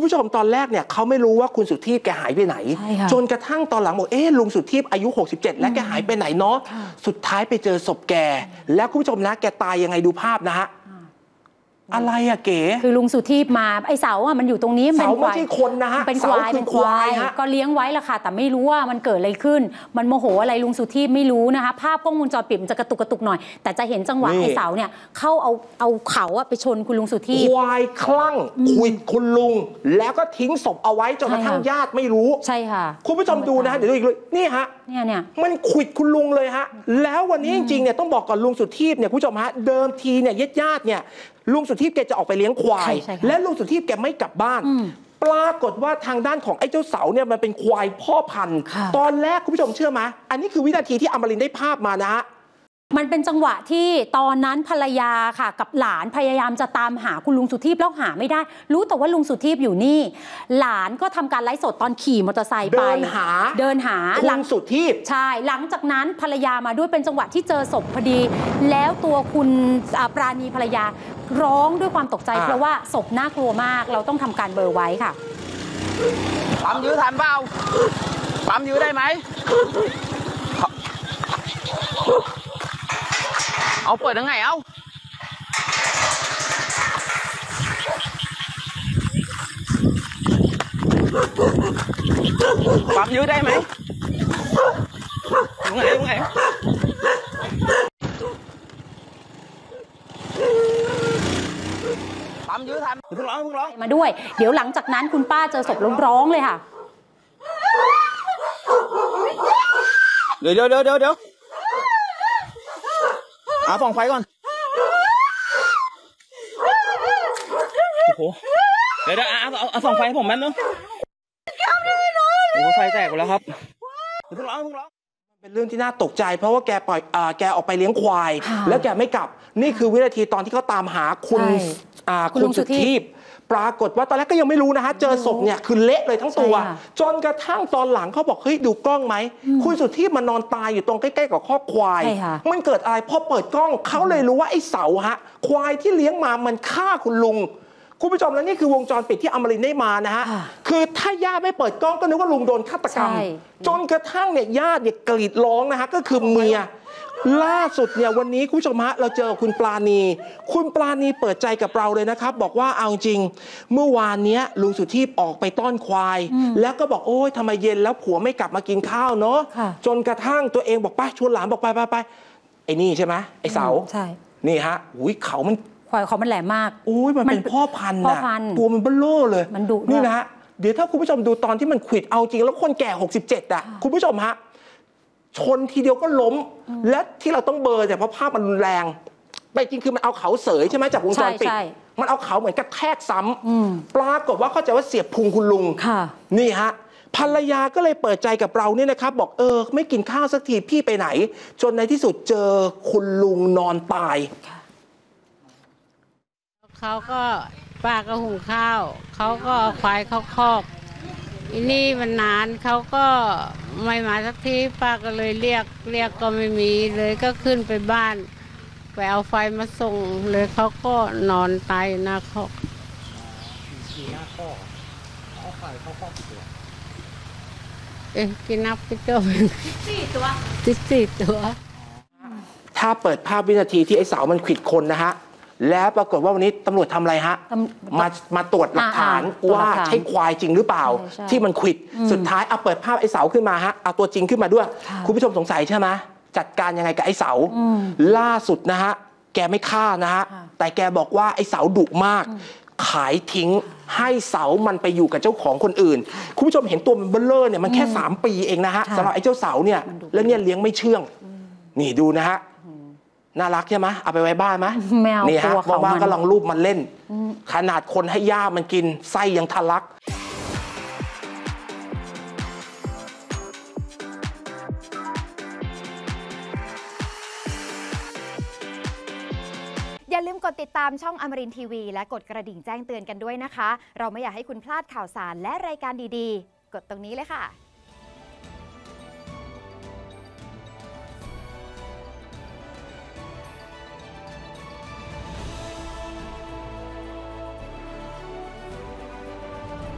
คุณผู้ชมตอนแรกเนี่ยเขาไม่รู้ว่าคุณสุทีพแกหายไปไหนใช่ค่ะจนกระทั่งตอนหลังบอกเอ๊ะลุงสุทีพอายุ 67 แล้วแกหายไปไหนเนาะค่ะสุดท้ายไปเจอศพแก แล้วคุณผู้ชมนะแกตายยังไงดูภาพนะฮะ อะไรอะเก๋คือลุงสุทีพมาไอเสาอะมันอยู่ตรงนี้เสาป็นควไม่ใช่คนนะฮะเป็นคเสาวายคืเป็อนคควาวายยฮะก็เลี้ยงไว้ละค่ะ แต่ไม่รู้ว่ามันเกิดอะไรขึ้น มันโมโหอะไรลุงสุทีพไม่รู้นะคะ ภาพกล้องวงจรปิดมันจะกระตุกกระตุกหน่อย แต่จะเห็นจังหวะนี่ไอเสาเนี่ยเข้าเอาเอาเขาอะไปชนคุณลุงสุทีพควายคลั่งคุยคุณลุง แล้วก็ทิ้งศพเอาไว้จนกระทั่งใช่ค่ะญาติไม่รู้ใช่ค่ะ คุณผู้ชมดูนะฮะเดี๋ยวดูอีกเลยนี่ฮะเนี่ยเนี่ยมันขวิดคุณลุงเลยฮะแล้ววันนี้จริงๆเนี่ยต้องบอกก่อนลุงสุทีพเนี่ยคุณผู้ชมฮะเดิมทีเนี่ยญาติญาติๆเนี่ยลุงสุทีพแกจะออกไปเลี้ยงควาย ใช่ใช่ค่ะและลุงสุทีพแกไม่กลับบ้าน อืมปรากฏว่าทางด้านของไอ้เจ้าเสาเนี่ยมันเป็นควายพ่อพันธุ์ ค่ะ ตอนแรกคุณผู้ชมเชื่อไหมอันนี้คือวินาทีที่อมรินทร์ได้ภาพมานะฮะ มันเป็นจังหวะที่ตอนนั้นภรรยาค่ะ กับหลานพยายามจะตามหาคุณลุงสุทีพแล้วหาไม่ได้ รู้แต่ว่าลุงสุทีพอยู่นี่ หลานก็ทำการไลฟ์สดตอนขี่มอเตอร์ไซค์ไป เดินหา เดินหาคุหลัณงสุทีพใช่ หลังจากนั้นภรรยามาด้วยเป็นจังหวะที่เจอศพพอดี แล้วตัวคุณอ่าปราณีภรรยาร้องด้วยความตกใจอ่าเพราะว่าศพน่ากลัวมาก เราต้องทำการเบลอร์ไว้ค่ะปั๊มยื้อทันเปล่าปั๊มยื้อได้ไหม เอาเปิดยังไงเอาปั๊มยื้อได้ไหมยังไงยังไงปั๊มยื้อทันเพิ่งร้องเพิ่งร้อง มาด้วย เดี๋ยวหลังจากนั้นคุณป้าเจอศพแล้วร้องเลยค่ะ เดี๋ยวเดี๋ยวเดี๋ยวเดี๋ยว เดี๋ยวเอาส่องไฟก่อน โอ้โห เดี๋ยวเดี๋ยวเอาเอาเอาส่องไฟให้ผมแป๊บนึงโอ้โหไฟแตกหมดแล้วครับเพิ่งร้องเพิ่งร้องเป็นเรื่องที่น่าตกใจ เพราะว่าแกปล่อยอาแกออกไปเลี้ยงควาย ค่ะแล้วแกไม่กลับ นี่คือวินาทีตอนที่เขาตามหาคุณใช่อ่าคุณคุลุณงสุสุทีพ ทีพ ปรากฏว่าตอนแรกก็ยังไม่รู้นะฮะเจอศพเนี่ยคือเละเลยทั้งตัวใช่ค่ะจนกระทั่งตอนหลังเขาบอกเฮ้ยดูกล้องไหมคุณสุทีพมันนอนตายอยู่ตรงใกล้ๆกับคอกควายใช่ค่ะมันเกิดอะไรพอเปิดกล้องเขาเลยรู้ว่าไอ้เสาฮะควายที่เลี้ยงมามันฆ่าคุณลุงคุณผู้ชมแล้วนี่คือวงจรปิดที่อมรินทร์ได้มานะฮะค่ะคือถ้าญาติไม่เปิดกล้องก็นึกว่าลุงโดนฆาตกรรมใช่จนกระทั่งเนี่ยญาติเนี่ยกรีดร้องนะฮะ ก็คือเมีย ล่าสุดเนี่ยวันนี้คุณผู้ชมฮะเราเจอคุณปลาณี คุณปลาณีเปิดใจกับเราเลยนะครับ บอกว่าเอาจริง เมื่อวานเนี้ยลุงสุทีพออกไปต้อนควาย แล้วก็บอกโอ้ยทำไมเย็นแล้วผัวไม่กลับมากินข้าวเนาะค่ะจนกระทั่งตัวเองบอกไปชวนหลานบอกไปไปไปไอ้นี่ใช่ไหมไอ้เสาใช่นี่ฮะอุ้ยเขามันควายเขามันแหลมมากโอ้ยมันมันเป็นพ่อพันธุ์พ่อนะพันธุ์ตัวมันเบลโล่เลยมันดุด้วยนี่นะฮะเดี๋ยวถ้าคุณผู้ชมดูตอนที่มันขวิดเอาจริงแล้วคนแก่ 67อะคุณผู้ชมฮะ ชนทีเดียวก็ล้ม และที่เราต้องเบลอร์เนี่ยเพราะภาพมันรุนแรงแต่จริงคือมันเอาเขาเสยใช่ไหมจากวงจรปิดใช่ใช่มันเอาเขาเหมือนกระแทกซ้ำอืมปรากฏว่าเข้าใจว่าเสียบพุงคุณลุงค่ะนี่ฮะภรรยาก็เลยเปิดใจกับเราเนี่ยนะครับ บอกเออ ไม่กินข้าวสักทีพี่ไปไหน จนในที่สุดเจอคุณลุงนอนตายเขาก็ป้าก็หุงข้าว เขาก็เอาควายเข้าคอก อีนี่มันนานเขาก็ไม่มาสักทีป้าก็เลยเรียกเรียกก็ไม่มีเลยก็ขึ้นไปบ้านไปเอาไฟมาส่งเลยเขาก็นอนตายอยู่หน้าคอกเอ๊ะกินนับไปตัวสี่ตัวสี่ตัว ถ้าเปิดภาพวินาทีที่ไอ้เสามันขวิดคนนะฮะ แล้วปรากฏว่าวันนี้ตำรวจทำอะไรฮะตำมามาตรวจหลักฐานอ่าๆตรวจหลัว่ากฐานใช่ควายจริงหรือเปล่าใช่ใช่ที่มันขวิดสุดท้ายเอาเปิดภาพไอ้เสาขึ้นมาฮะเอาตัวจริงขึ้นมาด้วยค่ะคุณผู้ชมสงสัยใช่ไหมจัดการยังไงกับไอ้เสาอืมล่าสุดนะฮะแกไม่ฆ่านะฮะค่ะแต่แกบอกว่าไอ้เสาดุมาก ขายทิ้งให้เสามันไปอยู่กับเจ้าของคนอื่น คุณผู้ชมเห็นตัวมันเบลเลอร์เนี่ยมันแค่ 3 ปีเองนะฮะค่ะสำหรับไอ้เจ้าเสาเนี่ยมันดุแล้วเนี่ยเลี้ยงไม่เชื่อง นี่ดูนะฮะ น่ารักใช่ไหมเอาไปไว้บ้านไหมไม่เอานี่ฮะกลัวเขาว่างมันๆก็ลองรูปมันเล่น ขนาดคนให้ย่ามันกินไส้ยังทะลัก อย่าลืมกดติดตามช่องอมรินทีวี และกดกระดิ่งแจ้งเตือนกันด้วยนะคะ เราไม่อยากให้คุณพลาดข่าวสารและรายการดีๆ กดตรงนี้เลยค่ะ